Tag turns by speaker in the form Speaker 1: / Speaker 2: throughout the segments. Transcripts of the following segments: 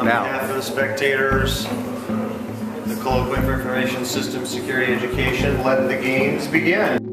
Speaker 1: On
Speaker 2: Now.
Speaker 1: behalf of the spectators, the Colloquium for Information Systems Security Education, let the games begin.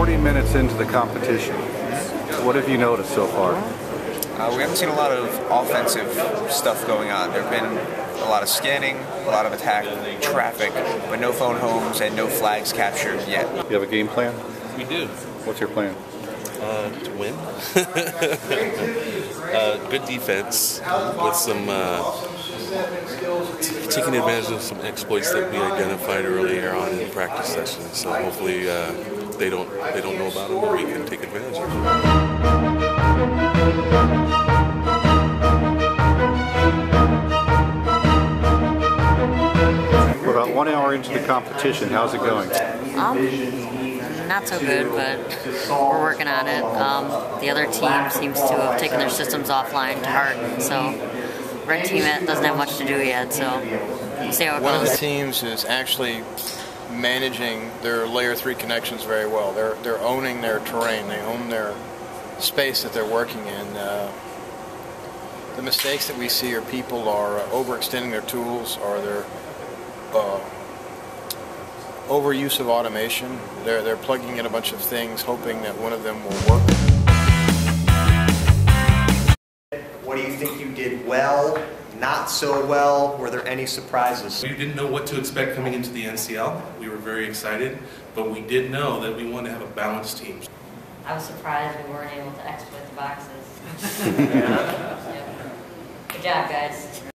Speaker 2: 40 minutes into the competition. What have you noticed so far?
Speaker 3: Uh, we haven't seen a lot of offensive stuff going on. There have been a lot of scanning, a lot of attack, traffic, but no phone homes and no flags captured yet.
Speaker 2: You have a game plan?
Speaker 4: We do.
Speaker 2: What's your plan?
Speaker 4: Uh, to win. uh, good defense with some uh, taking advantage of some exploits that we identified earlier on in practice sessions. So hopefully uh, they don't they don't know about them and we can take advantage of them.
Speaker 2: We're about one hour into the competition. How's it going?
Speaker 5: Um, not so good, but we're working on it. Um, the other team seems to have taken their systems offline to heart, so red team doesn't have much to do yet. So we'll see how it
Speaker 6: One of the teams is actually managing their layer three connections very well. They're they're owning their terrain. They own their space that they're working in. Uh, the mistakes that we see are people are uh, overextending their tools or they're uh, overuse of automation. They're they're plugging in a bunch of things, hoping that one of them will work.
Speaker 1: What do you think you did well, not so well? Were there any surprises?
Speaker 7: We didn't know what to expect coming into the NCL. We were very excited, but we did know that we wanted to have a balanced team.
Speaker 5: I was surprised we weren't able to exploit the boxes. Yep. Good job, guys.